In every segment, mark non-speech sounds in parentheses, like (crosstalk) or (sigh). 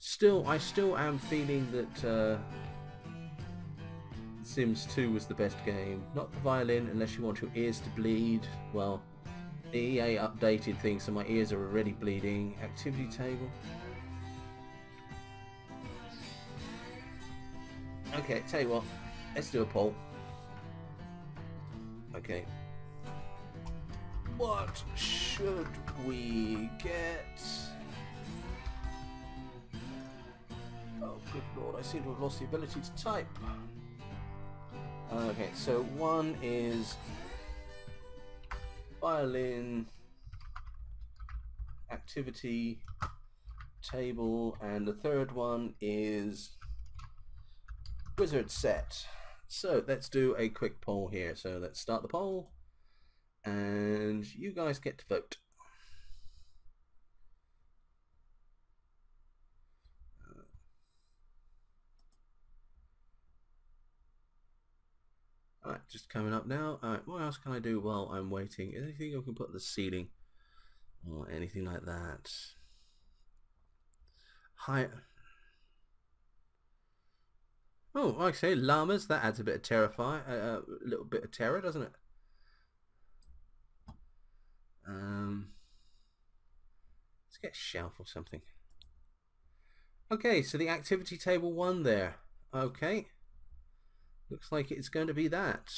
Still, I still am feeling that uh, Sims 2 was the best game. Not the violin, unless you want your ears to bleed. Well, EA updated things, so my ears are already bleeding. Activity table. Okay, tell you what, let's do a poll. Okay. What should we get? Good lord, I seem to have lost the ability to type. Okay, so one is violin activity table and the third one is wizard set. So let's do a quick poll here. So let's start the poll and you guys get to vote. Alright, just coming up now. Alright, what else can I do while I'm waiting? Anything I can put the ceiling? Or anything like that? Hi. Oh, I say, llamas, that adds a bit of terrify, uh, a little bit of terror, doesn't it? Um, let's get a shelf or something. Okay, so the activity table one there. Okay. Looks like it's going to be that.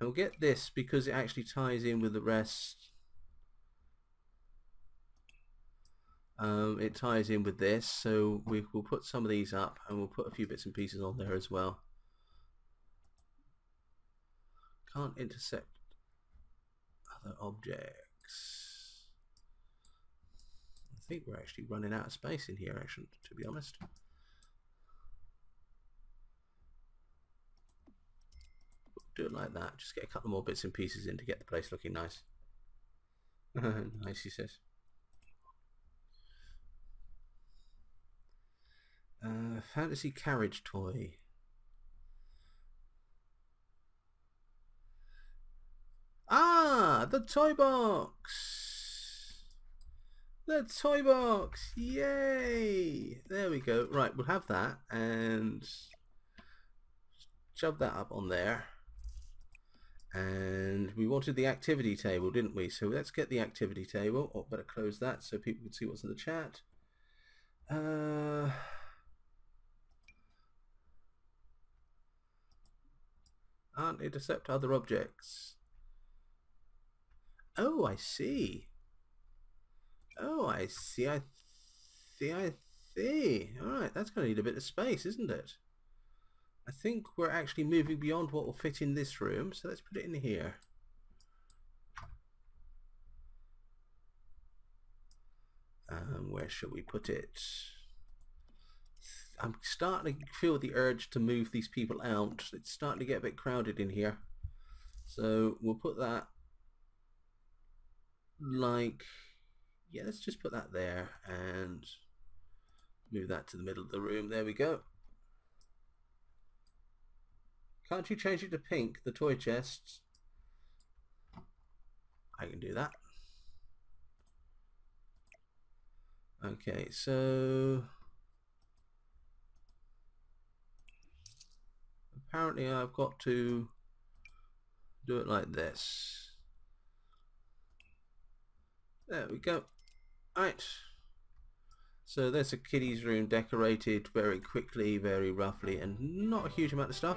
And we'll get this because it actually ties in with the rest. Um, it ties in with this, so we will put some of these up and we'll put a few bits and pieces on there as well. Can't intersect other objects. I think we're actually running out of space in here, actually, to be honest. Do it like that. Just get a couple more bits and pieces in to get the place looking nice. (laughs) nice, he says. Uh, fantasy carriage toy. Ah, the toy box. The toy box. Yay. There we go. Right, we'll have that and shove that up on there and we wanted the activity table didn't we? So let's get the activity table. Or oh, better close that so people can see what's in the chat. Uh, aren't intercept other objects? Oh I see. Oh I see I see I see. Alright that's gonna need a bit of space isn't it I think we're actually moving beyond what will fit in this room, so let's put it in here. Um, where shall we put it? I'm starting to feel the urge to move these people out. It's starting to get a bit crowded in here. So we'll put that like, yeah, let's just put that there and move that to the middle of the room. There we go. Can't you change it to pink, the toy chests? I can do that. Okay, so apparently I've got to do it like this. There we go. Right. So there's a kiddie's room decorated very quickly, very roughly, and not a huge amount of stuff.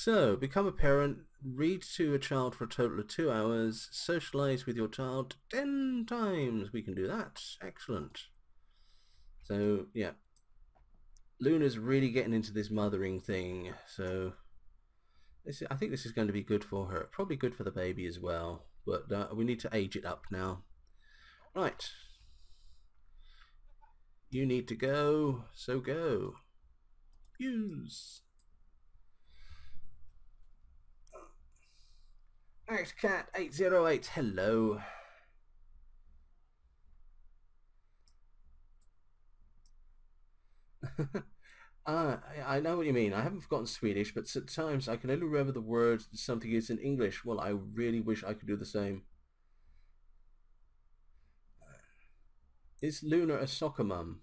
So, become a parent, read to a child for a total of two hours, socialize with your child ten times. We can do that. Excellent. So, yeah. Luna's really getting into this mothering thing, so this, I think this is going to be good for her. Probably good for the baby as well, but uh, we need to age it up now. Right. You need to go, so go. Use. XCat808, hello. (laughs) uh, I know what you mean. I haven't forgotten Swedish, but at times I can only remember the words something is in English. Well, I really wish I could do the same. is Luna a soccer mum?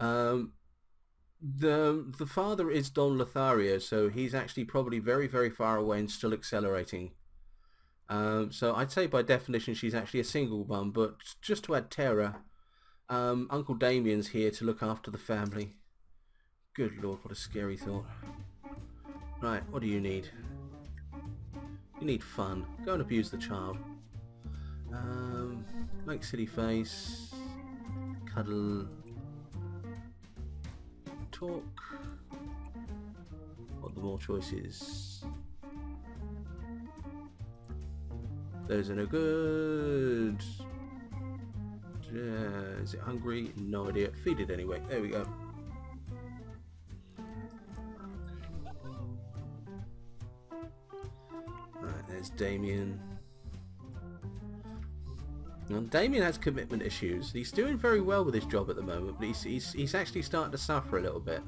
Um, the the father is Don Lothario, so he's actually probably very very far away and still accelerating. Um, so I'd say by definition she's actually a single mum, but just to add terror, um, Uncle Damien's here to look after the family. Good lord, what a scary thought. Right, what do you need? You need fun. Go and abuse the child. Um, make silly face. Cuddle. Talk. What the more choices? Those are no good. Yeah, is it hungry? No idea. Feed it anyway. There we go. Right, there's Damien. Now, Damien has commitment issues. He's doing very well with his job at the moment, but he's, he's, he's actually starting to suffer a little bit.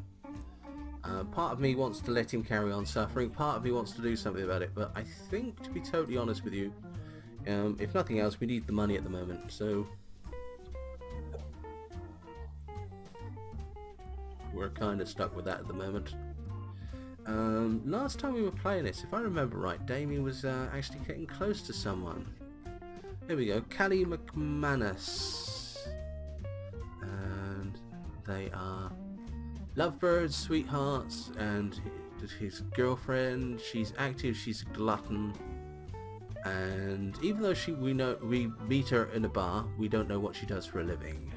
Uh, part of me wants to let him carry on suffering, part of me wants to do something about it, but I think, to be totally honest with you, um, if nothing else, we need the money at the moment, so... We're kind of stuck with that at the moment. Um, last time we were playing this, if I remember right, Damien was uh, actually getting close to someone. Here we go, Callie McManus. And they are lovebirds, sweethearts, and his girlfriend. She's active, she's a glutton. And even though she we know we meet her in a bar, we don't know what she does for a living.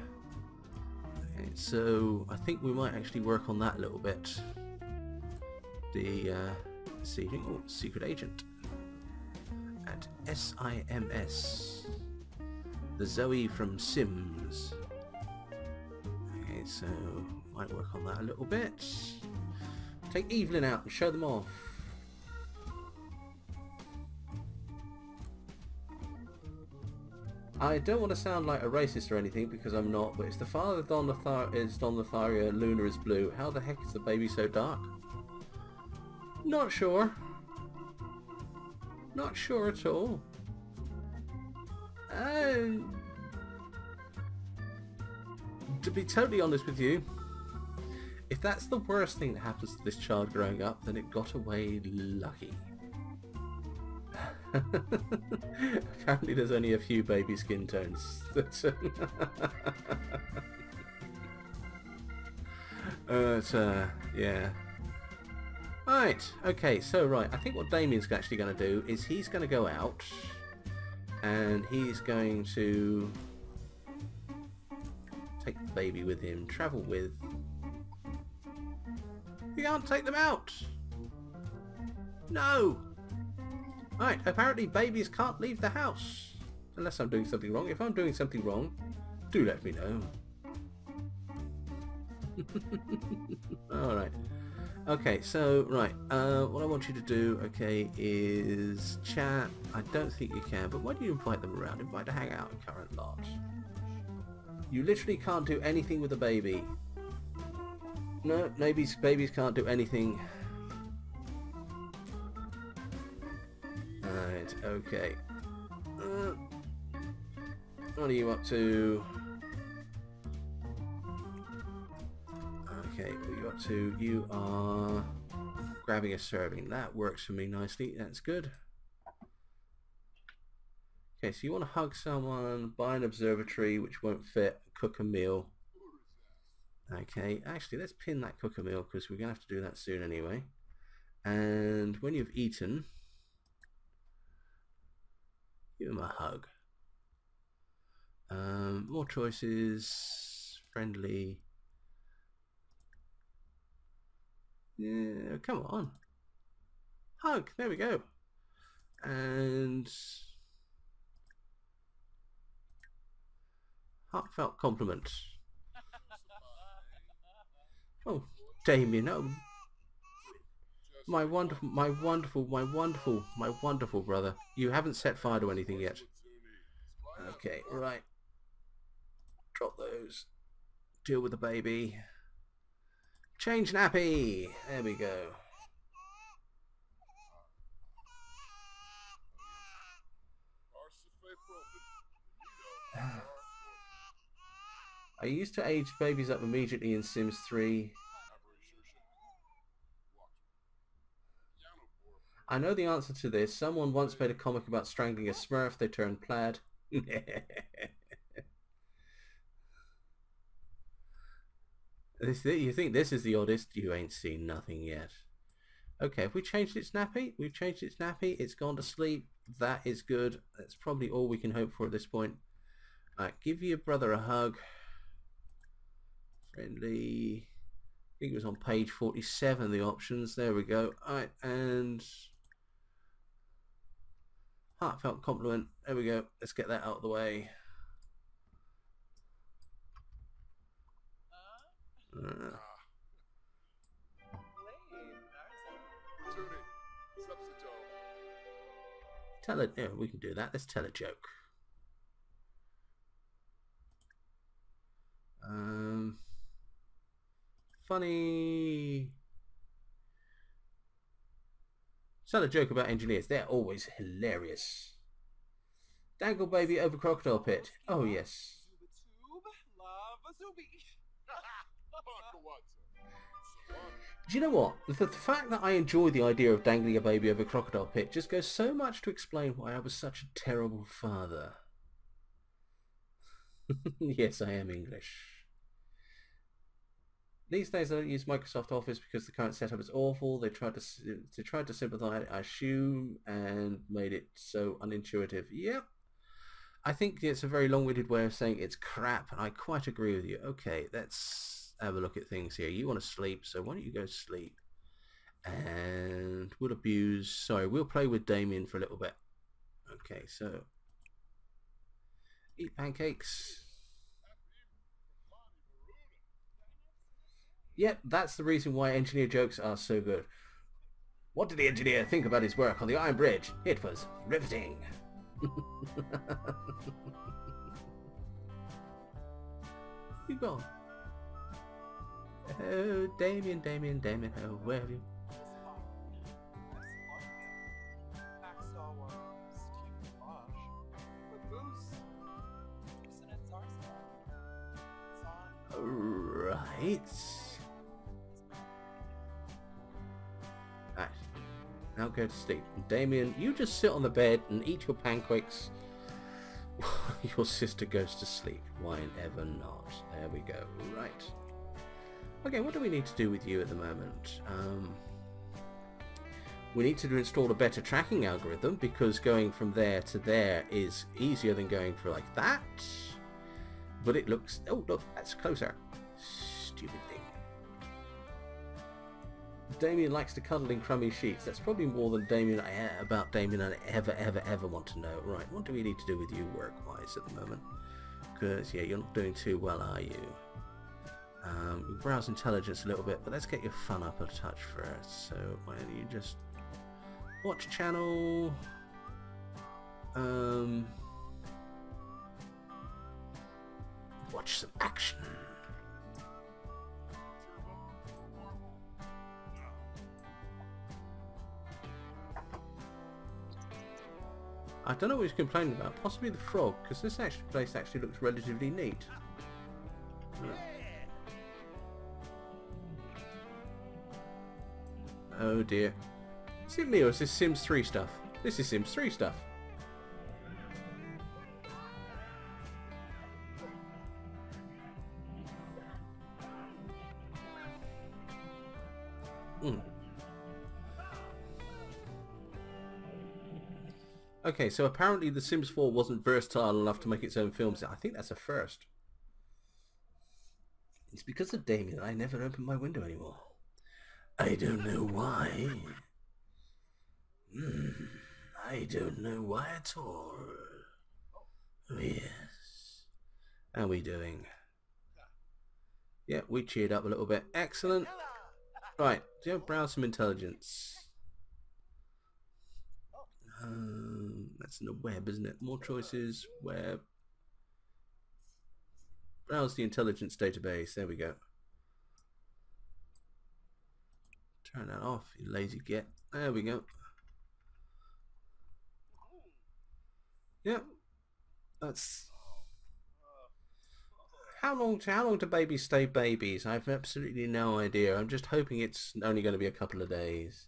So I think we might actually work on that a little bit. The uh, oh, secret agent at SIMS. The Zoe from Sims. Okay, so might work on that a little bit. Take Evelyn out and show them off. I don't want to sound like a racist or anything because I'm not, but it's the father of Don Lothar is Don Lothario, Luna is blue. How the heck is the baby so dark? Not sure. Not sure at all. Um, to be totally honest with you, if that's the worst thing that happens to this child growing up, then it got away lucky. (laughs) Apparently there's only a few baby skin tones. but, (laughs) uh, yeah. Right, okay, so right, I think what Damien's actually going to do is he's going to go out and he's going to take the baby with him, travel with. You can't take them out! No! Right, apparently babies can't leave the house. Unless I'm doing something wrong. If I'm doing something wrong, do let me know. (laughs) Alright. Okay, so, right, uh, what I want you to do, okay, is chat. I don't think you can, but why do you invite them around? Invite to hang out in current lot. You literally can't do anything with a baby. No, babies, babies can't do anything. Right, okay. Uh, what are you up to? Okay, up to? You are grabbing a serving. That works for me nicely. That's good. Okay, so you want to hug someone, buy an observatory which won't fit, cook a meal. Okay, actually let's pin that cook a meal because we're going to have to do that soon anyway. And when you've eaten, give him a hug. Um, more choices, friendly, Yeah, come on. Hug. There we go. And heartfelt compliment. Oh, Damien. Oh, my wonderful, my wonderful, my wonderful, my wonderful brother. You haven't set fire to anything yet. Okay, right. Drop those. Deal with the baby. Change nappy. There we go. I used to age babies up immediately in Sims 3. I know the answer to this. Someone once made a comic about strangling a smurf. They turned plaid. (laughs) you think this is the oddest? You ain't seen nothing yet. Okay, have we changed its nappy? We've changed its nappy. It's gone to sleep. That is good. That's probably all we can hope for at this point. Alright, give your brother a hug. Friendly. I think it was on page 47, the options. There we go. Alright, and... Heartfelt compliment. There we go. Let's get that out of the way. Tell it. Yeah, we can do that. Let's tell a joke. Um, funny. Tell a joke about engineers. They're always hilarious. Dangle baby over crocodile pit. Oh yes. Do you know what? The, the, fact that I enjoy the idea of dangling a baby over a crocodile pit just goes so much to explain why I was such a terrible father. (laughs) yes, I am English. These days I don't use Microsoft Office because the current setup is awful. They tried to they tried to it, I assume, and made it so unintuitive. Yep. I think it's a very long-winded way of saying it's crap, and I quite agree with you. Okay, let's have a look at things here. You want to sleep, so why don't you go sleep? And we'll abuse, sorry, we'll play with Damien for a little bit. Okay, so eat pancakes. Yep, that's the reason why engineer jokes are so good. What did the engineer think about his work on the Iron Bridge? It was riveting. (laughs) you gone. Oh, Damien, Damien, Damien, oh, where have you? Right. Right. Now go to sleep. Damien, you just sit on the bed and eat your pancakes. (laughs) your sister goes to sleep. Why ever not? There we go. Right. Okay, what do we need to do with you at the moment? Um, we need to install a better tracking algorithm because going from there to there is easier than going for like that. But it looks... Oh, look, that's closer. Stupid thing. Damien likes to cuddle in crummy sheets. That's probably more than Damien I, about Damien I ever, ever, ever want to know. Right, what do we need to do with you work-wise at the moment? Because, yeah, you're not doing too well, are you? Um, we browse intelligence a little bit, but let's get your fun up a touch first. So why don't you just watch channel, um, watch some action. I don't know what he's complaining about. Possibly the frog, because this actually place actually looks relatively neat. Oh dear. Is it me or is this Sims 3 stuff? This is Sims 3 stuff. Hmm. Okay, so apparently The Sims 4 wasn't versatile enough to make its own films. I think that's a first. It's because of Damien I never open my window anymore. I don't know why. Mm, I don't know why at all. Oh, yes. How are we doing? Yeah, we cheered up a little bit. Excellent. Right, do you have browse some intelligence? Um, that's in the web, isn't it? More choices, web. Browse the intelligence database. There we go. Turn that off, you lazy git. There we go. Yep. That's... how long? How long do babies stay babies? I've absolutely no idea. I'm just hoping it's only going to be a couple of days.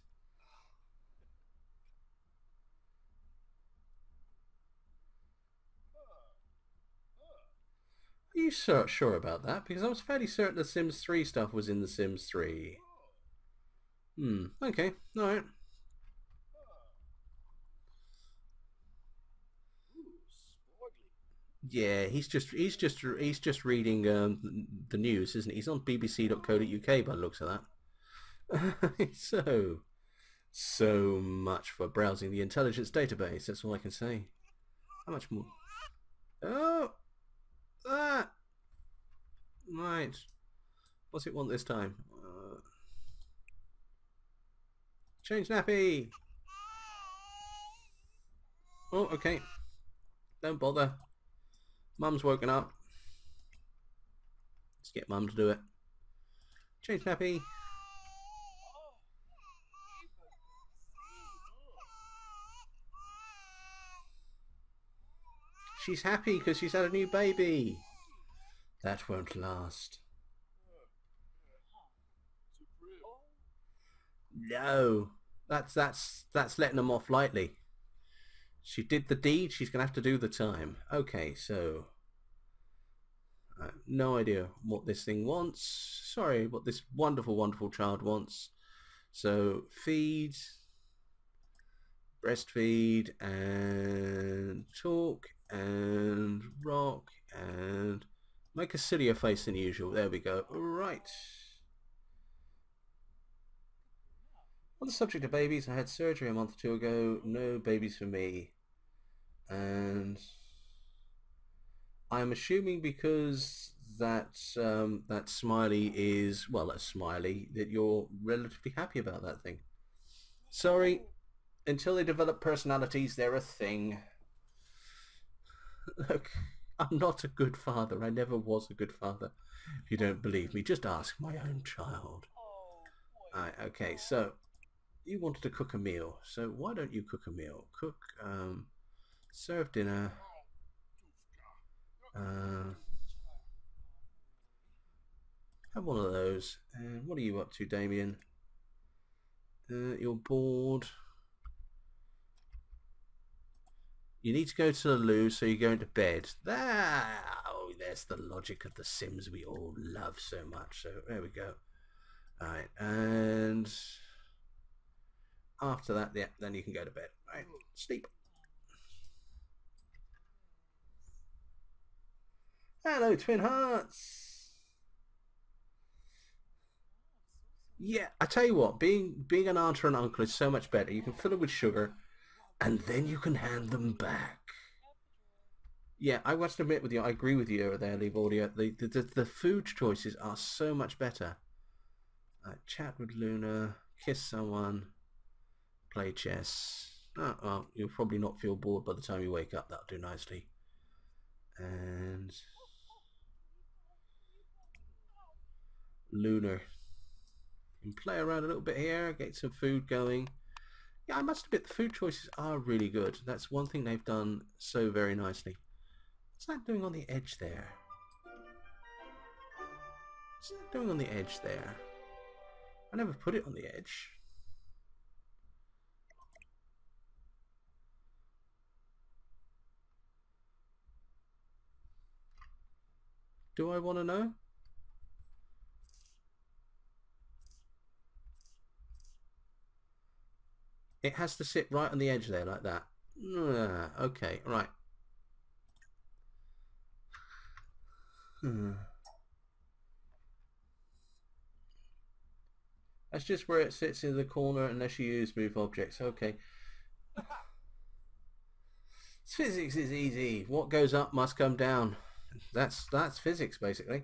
Are you sure, sure about that? Because I was fairly certain the Sims 3 stuff was in the Sims 3. Hmm, okay, alright. Yeah, he's just he's just he's just reading um, the news, isn't he? He's on bbc.co.uk by the looks of that. (laughs) so, so much for browsing the intelligence database. That's all I can say. How much more? Oh, that. Right. What's it want this time? Uh, change nappy. Oh, okay. Don't bother. Mum's woken up. Let's get Mum to do it. Change nappy. She's happy because she's had a new baby. That won't last. No. That's that's that's letting them off lightly. She did the deed, she's going to have to do the time. Okay, so... no idea what this thing wants. Sorry, what this wonderful, wonderful child wants. So, feed, breastfeed, and talk, and rock, and make a sillier face than usual. There we go. Right. On the subject of babies, I had surgery a month or two ago. No babies for me and I'm assuming because that um, that smiley is well a smiley that you're relatively happy about that thing. Sorry, until they develop personalities, they're a thing. (laughs) Look, I'm not a good father. I never was a good father. If you don't believe me, just ask my own child. Right, okay, so you wanted to cook a meal, so why don't you cook a meal? Cook um, serve dinner. Uh, have one of those. And what are you up to, Damien? Uh, you're bored. You need to go to the loo, so you're going to bed. There, oh, there's the logic of the Sims we all love so much. So there we go. All right, and after that, yeah, then you can go to bed. Right, sleep. Hello, Twin Hearts. Yeah, I tell you what, being being an aunt or an uncle is so much better. You can fill it with sugar, and then you can hand them back. Yeah, I must admit with you, I agree with you over there, Leave Audio. The, the, the, the food choices are so much better. Uh, chat with Luna, kiss someone, play chess. Oh, well, you'll probably not feel bored by the time you wake up. That'll do nicely. And Luna. And play around a little bit here, get some food going. Yeah, I must admit the food choices are really good. That's one thing they've done so very nicely. What's that doing on the edge there? What's that doing on the edge there? I never put it on the edge. Do I want to know? It has to sit right on the edge there like that. Uh, okay, right. Hmm. That's just where it sits in the corner unless you use move objects. Okay. (laughs) Physics is easy. What goes up must come down. That's that's physics basically.